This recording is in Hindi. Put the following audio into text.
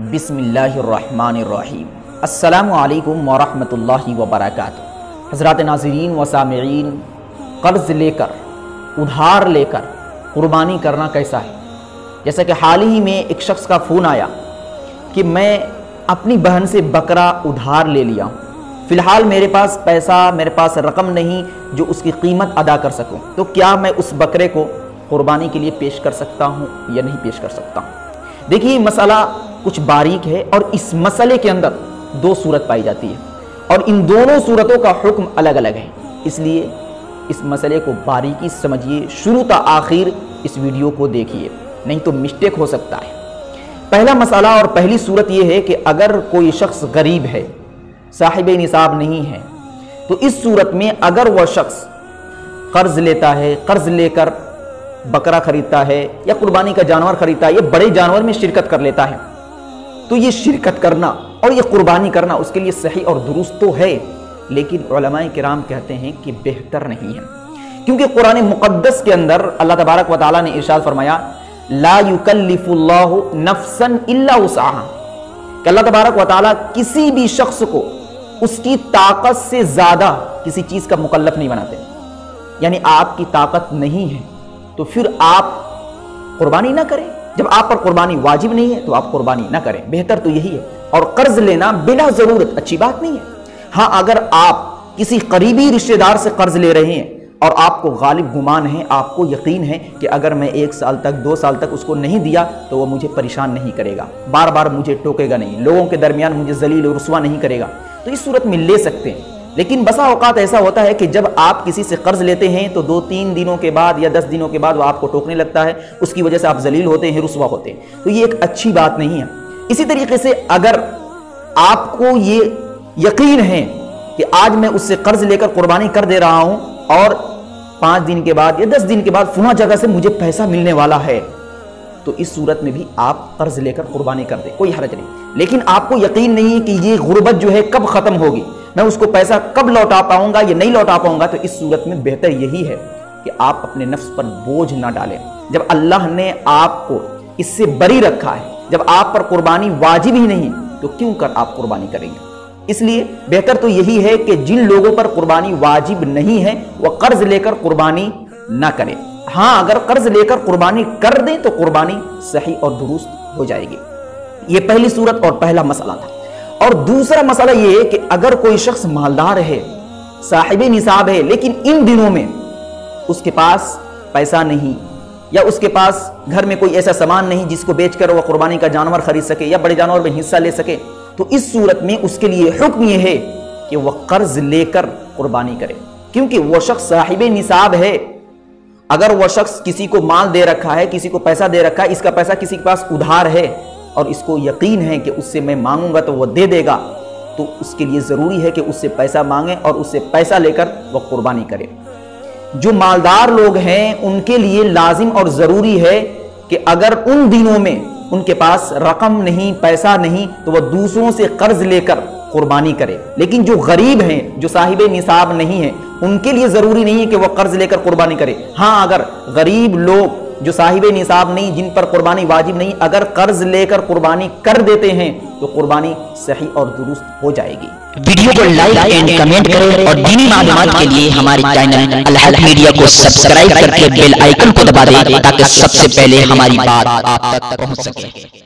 बिसमीम असलकम वरहमल वबरक हज़रत नाजरीन व सामीन कर्ज़ लेकर, उधार लेकर कुर्बानी करना कैसा है? जैसा कि हाल ही में एक शख्स का फ़ोन आया कि मैं अपनी बहन से बकरा उधार ले लिया हूँ। फ़िलहाल मेरे पास पैसा, मेरे पास रकम नहीं जो उसकी कीमत अदा कर सकूँ। तो क्या मैं उस बकरे को कुर्बानी के लिए पेश कर सकता हूँ या नहीं पेश कर सकता हूँ? देखिए, मसला कुछ बारीक है और इस मसले के अंदर दो सूरत पाई जाती है। और इन दोनों सूरतों का हुक्म अलग अलग है। इसलिए इस मसले को बारीकी समझिए, शुरू त आखिर इस वीडियो को देखिए, नहीं तो मिस्टेक हो सकता है। पहला मसला और पहली सूरत यह है कि अगर कोई शख्स गरीब है, साहिब निसाब नहीं है तो इस सूरत में अगर वह शख्स कर्ज लेता है, कर्ज लेकर बकरा खरीदता है या कुर्बानी का जानवर खरीदता है, या बड़े जानवर में शिरकत कर लेता है। तो ये शिरकत करना और ये कुर्बानी करना उसके लिए सही और दुरुस्त तो है, लेकिन कराम कहते हैं कि बेहतर नहीं है। क्योंकि कुरान मुकद्दस के अंदर अल्लाह तबारक व ताली ने इरशाद फरमाया, ला नफसन इल्ला अल्लाह तबारक व ताली किसी भी शख्स को उसकी ताकत से ज़्यादा किसी चीज़ का मुकल्लफ नहीं बनाते। यानी आपकी ताकत नहीं है तो फिर आप कुर्बानी ना करें। जब आप पर कुर्बानी वाजिब नहीं है तो आप कुर्बानी ना करें। बेहतर तो यही है। और कर्ज लेना बिना ज़रूरत, अच्छी बात नहीं है। हाँ अगर आप किसी करीबी रिश्तेदार से कर्ज ले रहे हैं और आपको गालिब गुमान है, आपको यकीन है कि अगर मैं एक साल तक, दो साल तक उसको नहीं दिया तो वह मुझे परेशान नहीं करेगा। बार बार मुझे टोकेगा नहीं। लोगों के दरमियान मुझे जलील रसुआ नहीं करेगा। तो इस सूरत में ले सकते हैं। लेकिन बसा अवकात ऐसा होता है कि जब आप किसी से कर्ज लेते हैं तो दो तीन दिनों के बाद या दस दिनों के बाद वो आपको टोकने लगता है। उसकी वजह से आप जलील होते हैं, रुसवा होते हैं। तो ये एक अच्छी बात नहीं है। इसी तरीके से अगर आपको ये यकीन है कि आज मैं उससे कर्ज लेकर कुर्बानी कर दे रहा हूँ और पाँच दिन के बाद या दस दिन के बाद फुना जगह से मुझे पैसा मिलने वाला है तो इस सूरत में भी आप कर्ज लेकर कुर्बानी कर दे, कोई हरज नहीं। लेकिन आपको यकीन नहीं है कि ये गुर्बत जो है कब खत्म होगी। मैं उसको पैसा कब लौटा पाऊँगा, या नहीं लौटा पाऊँगा तो इस सूरत में बेहतर यही है कि आप अपने नफ्स पर बोझ ना डालें। जब अल्लाह ने आपको इससे बरी रखा है, जब आप पर कुर्बानी वाजिब ही नहीं तो क्यों कर आप कुर्बानी करेंगे? इसलिए बेहतर तो यही है कि जिन लोगों पर कुर्बानी वाजिब नहीं है, वह कर्ज लेकर कुर्बानी ना करें। हाँ अगर कर्ज लेकर कुर्बानी कर दें तो कुर्बानी सही और दुरुस्त हो जाएगी। यह पहली सूरत और पहला मसला था। और दूसरा मसला यह है कि अगर कोई शख्स मालदार है, साहिब निसाब है, लेकिन इन दिनों में उसके पास पैसा नहीं, या उसके पास घर में कोई ऐसा सामान नहीं जिसको बेचकर वह कुर्बानी का जानवर खरीद सके या बड़े जानवर में हिस्सा ले सके तो इस सूरत में उसके लिए हुक्म यह है कि वह कर्ज लेकर कुर्बानी करे। क्योंकि वह शख्स साहिब निसाब है। अगर वह शख्स किसी को माल दे रखा है, किसी को पैसा दे रखा है, इसका पैसा किसी के पास उधार है और इसको यकीन है कि उससे मैं मांगूँगा तो वह दे देगा तो उसके लिए ज़रूरी है कि उससे पैसा मांगे और उससे पैसा लेकर वह कुर्बानी करे। जो मालदार लोग हैं, उनके लिए लाजिम और ज़रूरी है कि अगर उन दिनों में उनके पास रकम नहीं, पैसा नहीं तो वह दूसरों से कर्ज लेकर कुर्बानी करे। लेकिन जो गरीब हैं, जो साहिब निसाब नहीं है, उनके लिए ज़रूरी नहीं है कि वह कर्ज लेकर कुर्बानी करे। हाँ अगर गरीब लोग जो साहिब निसाब नहीं जिन पर कुर्बानी वाजिब नहीं अगर कर्ज लेकर कुर्बानी कर देते हैं तो कुर्बानी सही और दुरुस्त हो जाएगी। वीडियो को लाइक एंड कमेंट करें और दीनी मालूम के लिए हमारे चैनल अलहद मीडिया को सब्सक्राइब करके बेल आइकन को दबा दें ताकि सबसे पहले हमारी बात आप तक पहुँच सके।